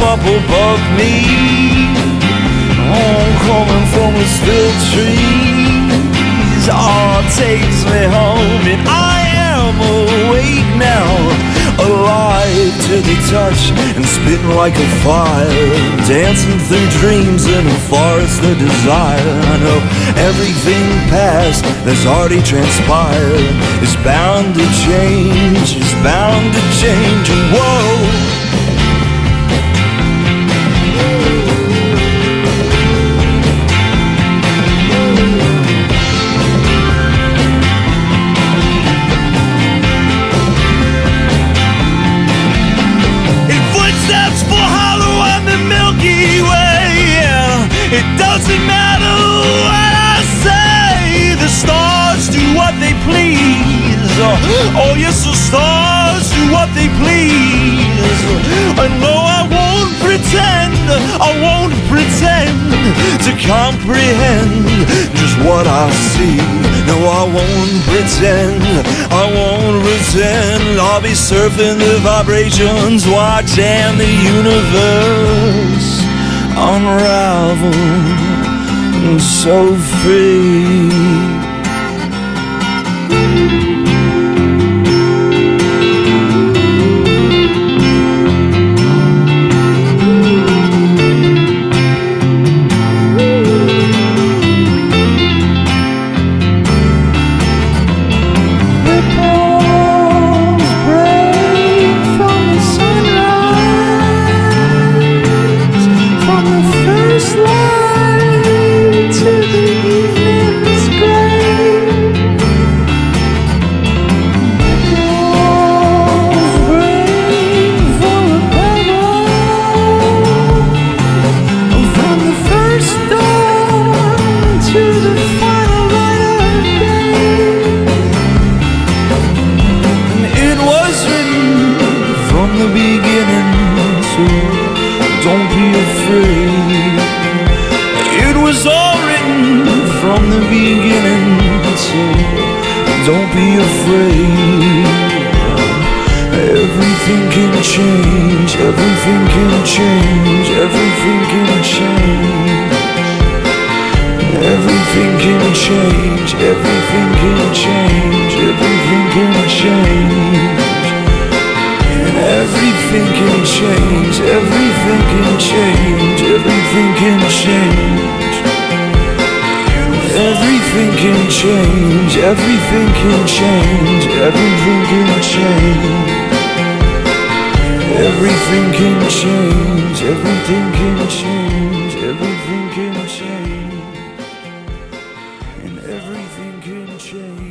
above me. Oh, coming from the still trees. Oh, takes me home, and I am awake now. Alive to the touch and spitting like a fire. Dancing through dreams in a forest of desire. I know everything past that's already transpired is bound to change, is bound to change. Whoa. Doesn't matter what I say. The stars do what they please. Oh, yes, the stars do what they please. And no, I won't pretend. I won't pretend to comprehend just what I see. No, I won't pretend. I won't pretend. I'll be surfing the vibrations, watching the universe unravel. So free. Don't be afraid. It was all written from the beginning, so don't be afraid. Everything can change, everything can change, everything can change. Everything can change, everything can change, everything can change. Everything can change, everything everything can change, everything can change. Everything can change, everything can change, everything can change. Everything can change, everything can change, everything can change. And everything can change.